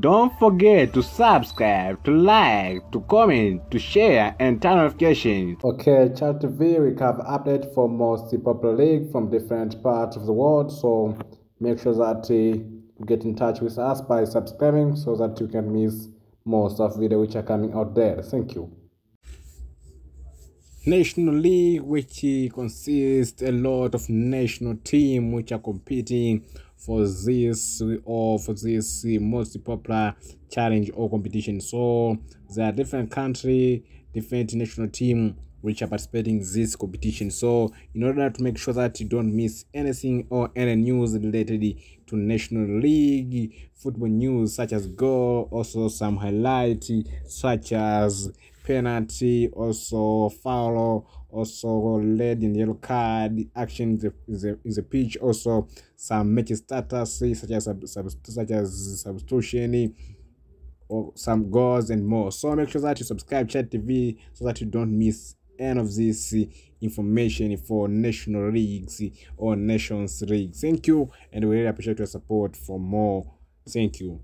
Don't forget to subscribe, to like, to comment, to share, and turn notifications. Okay, CHAL TV, we have update for most popular league from different parts of the world. So make sure that uh, you get in touch with us by subscribing so that you can miss most of video which are coming out there. Thank you. National League, which consists a lot of national team which are competing for this or for this most popular challenge or competition. So there are different country, different national team which are participating in this competition. So in order to make sure that you don't miss anything or any news related to National League football news such as goal, also some highlight such as penalty, also foul, also led in yellow card, action in the, in the pitch, also some match status such as sub, sub, such as substitution or some goals and more. So make sure that you subscribe CHAL TV so that you don't miss any of this information for national leagues or nations leagues. Thank you, and we really appreciate your support for more. Thank you.